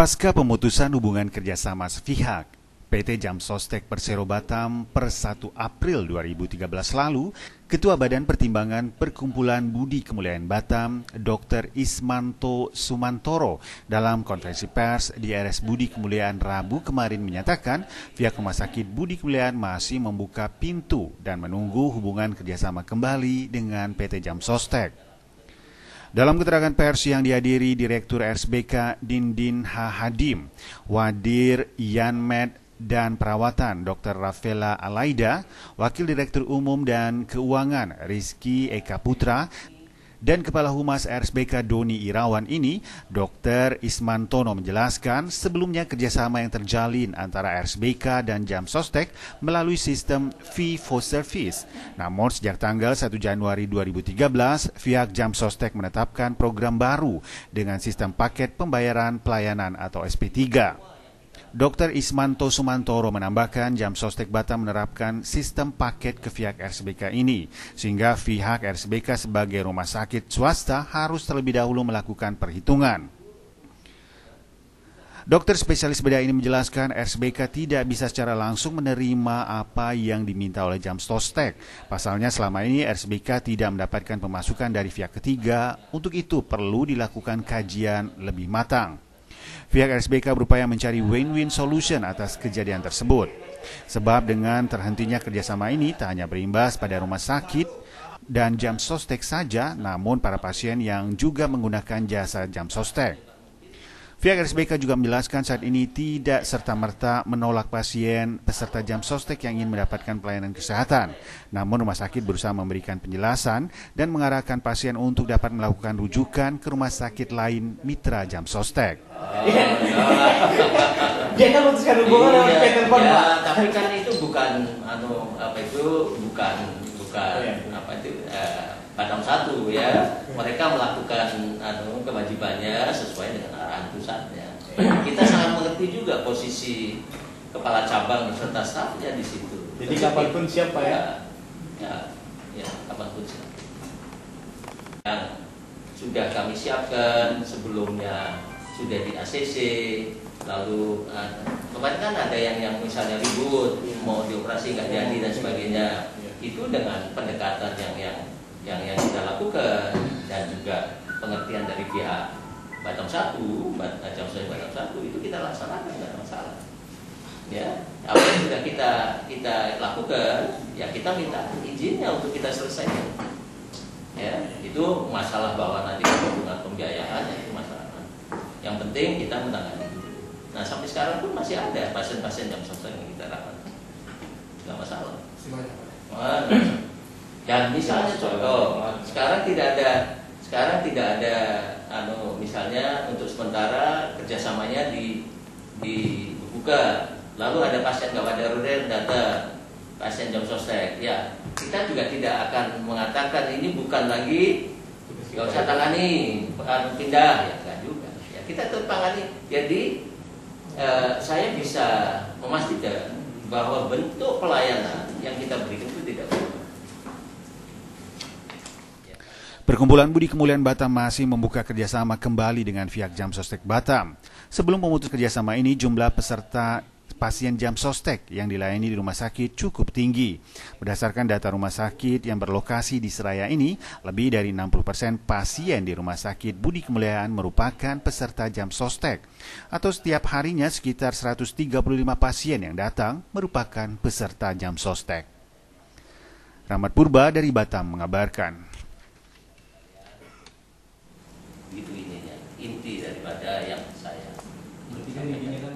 Pasca pemutusan hubungan kerjasama sepihak, PT Jam Sostek Persero Batam per 1 April 2013 lalu, Ketua Badan Pertimbangan Perkumpulan Budi Kemuliaan Batam, Dr. Ismanto Sumantoro, dalam konferensi pers di RS Budi Kemuliaan Rabu kemarin menyatakan pihak Rumah Sakit Budi Kemuliaan masih membuka pintu dan menunggu hubungan kerjasama kembali dengan PT Jam Sostek. Dalam keterangan pers yang dihadiri Direktur RSBK Dindin H. Hadim, Wadir Yanmed dan Perawatan Dr. Rafaela Alaida, Wakil Direktur Umum dan Keuangan Rizky Eka Putra, dan Kepala Humas RSBK Doni Irawan ini, Dr. Ismantono menjelaskan sebelumnya kerjasama yang terjalin antara RSBK dan Jam Sostek melalui sistem fee for service. Namun sejak tanggal 1 Januari 2013, pihak Jam Sostek menetapkan program baru dengan sistem paket pembayaran pelayanan atau SP3. Dr. Ismanto Sumantoro menambahkan jam sostek Batam menerapkan sistem paket ke pihak RSBK ini, sehingga pihak RSBK sebagai rumah sakit swasta harus terlebih dahulu melakukan perhitungan. Dokter spesialis bedah ini menjelaskan RSBK tidak bisa secara langsung menerima apa yang diminta oleh jam sostek. Pasalnya selama ini RSBK tidak mendapatkan pemasukan dari pihak ketiga, untuk itu perlu dilakukan kajian lebih matang. Pihak SBK berupaya mencari win-win solution atas kejadian tersebut. Sebab dengan terhentinya kerjasama ini tak hanya berimbas pada rumah sakit dan jam sostek saja, namun para pasien yang juga menggunakan jasa jam sostek. Pihak RSBK juga menjelaskan saat ini tidak serta-merta menolak pasien peserta jam sostek yang ingin mendapatkan pelayanan kesehatan. Namun rumah sakit berusaha memberikan penjelasan dan mengarahkan pasien untuk dapat melakukan rujukan ke rumah sakit lain mitra jam sostek. Dia kan memutuskan hubungan lewat iya, telepon, ya, Pak. Tapi kan itu bukan anu apa itu bukan bukan Oh, iya. apa itu eh, padang satu ya. Mereka melakukan anu kewajibannya sesuai dengan pusatnya. Kita sangat mengerti juga posisi kepala cabang serta stafnya di situ. Jadi Tetapi- kapan pun siap, Pak, ya? Ya, ya, kapan pun siap. Yang sudah kami siapkan sebelumnya sudah di ACC lalu uh, kemarin kan ada yang yang misalnya ribut mau dioperasi nggak jadi dan sebagainya itu dengan pendekatan yang yang yang yang kita lakukan satu, Bat- Batam satu, Batam satu itu kita laksanakan nggak masalah. Ya, apa yang sudah kita kita lakukan, ya kita minta izinnya untuk kita selesaikan. Ya, itu masalah bahwa nanti hubungan pembiayaan ya itu masalah. Yang penting kita menangani. Nah sampai sekarang pun masih ada pasien-pasien yang selesai yang kita rawat, nggak masalah. Dan misalnya contoh, sekarang tidak ada sekarang tidak ada misalnya untuk sementara kerjasamanya di dibuka lalu ada pasien gawat darurat datang pasien jam sostek. Ya kita juga tidak akan mengatakan ini bukan lagi nggak usah tangani pindah. Ya juga. Ya kita tetap tangani. Jadi eh, saya bisa memastikan bahwa bentuk pelayanan yang kita berikan itu tidak berubah Perkumpulan Budi Kemuliaan Batam masih membuka kerjasama kembali dengan pihak Jam Sostek Batam. Sebelum memutus kerjasama ini, jumlah peserta pasien Jam Sostek yang dilayani di rumah sakit cukup tinggi. Berdasarkan data rumah sakit yang berlokasi di Seraya ini, lebih dari 60% pasien di rumah sakit Budi Kemuliaan merupakan peserta Jam Sostek. Atau setiap harinya sekitar 135 pasien yang datang merupakan peserta Jam Sostek. Rahmat Purba dari Batam mengabarkan. Gitu ininya. Inti daripada yang saya Berarti kan intinya kan